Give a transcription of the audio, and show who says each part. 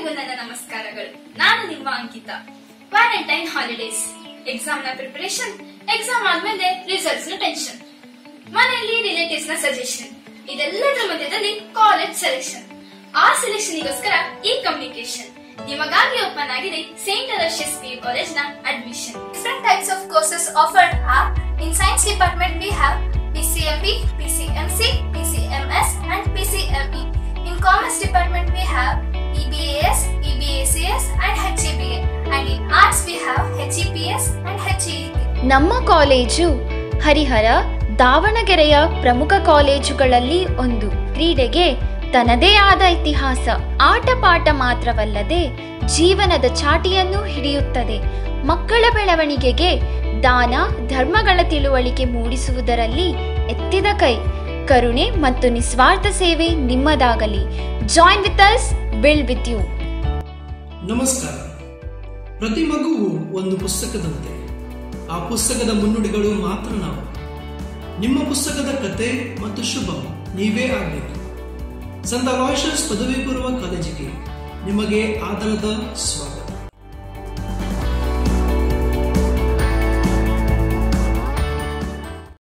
Speaker 1: ಎಲ್ಲರಿಗೂ ನನ್ನ ನಮಸ್ಕಾರಗಳು. ನಾನು ನಿಮ್ಮ ಅಂಕಿತಾ. ವ್ಯಾಲೆಂಟೈನ್ ಹಾಲಿಡೇಸ್ ಎಕ್ಸಾಮ್ನ ಪ್ರಿಪರೇಷನ್ ಎಕ್ಸಾಮ್ ಆದ್ಮೇಲೆ ರಿಸಲ್ಟ್ಸ್ನ ಟೆನ್ಷನ್ ಮನೆಯಲ್ಲಿ ರಿಲೇಟಿವ್ಸ್ನ ಸಜೆಷನ್ ಇದೆಲ್ಲದರ ಮಧ್ಯದಲ್ಲಿ ಕಾಲೇಜ್ ಸೆಲೆಕ್ಷನ್ ಆ ಸೆಲೆಕ್ಷನ್ಗೋಸ್ಕರ ಈ ಕಮ್ಯುನಿಕೇಶನ್ ನಿಮಗಾಗಿ ಓಪನ್ ಆಗಿದೆ saint Aloysius P ಕಾಲೇಜ್ನ admission
Speaker 2: different types of courses offered are in science department we have PCMB, PCMC, PCMS and PCME. In commerce department we have EBAS, EBACS and HEPA and in arts we have HEPS and HEEP.
Speaker 3: ನಮ್ಮ college Harihara ದಾವಣಗೆರೆಯ ಪ್ರಮುಖ ಕಾಲೇಜುಗಳಲ್ಲಿ ಒಂದು. ಕ್ರೀಡೆಗೆ ತನ್ನದೇ ಆದ ಇತಿಹಾಸ ಆಟ ಪಾಠ ಮಾತ್ರವಲ್ಲದೆ ಜೀವನದ ಚಾಟಿಯನ್ನು ಹಿಡಿಯುತ್ತದೆ. ಮಕ್ಕಳ ಬೆಳವಣಿಗೆಗೆ ದಾನ ಧರ್ಮಗಳ ತಿಳುವಳಿಕೆ ಮೂಡಿಸುವುದರಲ್ಲಿ ಎತ್ತಿದ ಕೈ. ಕರುಣೆ ಮತ್ತು ನಿಸ್ವಾರ್ಥ ಸೇವೆ ನಿಮ್ಮದಾಗಲಿ. Join with us build with you
Speaker 4: ನಮಸ್ಕಾರ. ಪ್ರತಿ ಮಗುವು ಒಂದು ಪುಸ್ತಕದಂತೆ. ಆ ಪುಸ್ತಕದ ಮುನ್ನುಡಿಗಳು ಮಾತ್ರ ನಾವು. ನಿಮ್ಮ ಪುಸ್ತಕದ ಕತೆ ಮತ್ತು ಶುಭ ನೀವೇ ಆಗಬೇಕು. ಸಂತ ಅಲಾಯಷಸ್ ಪದವಿ ಪೂರ್ವ ಕಾಲೇಜಿಗೆ ನಿಮಗೆ ಆಧಾರದ ಸ್ವಾಗತ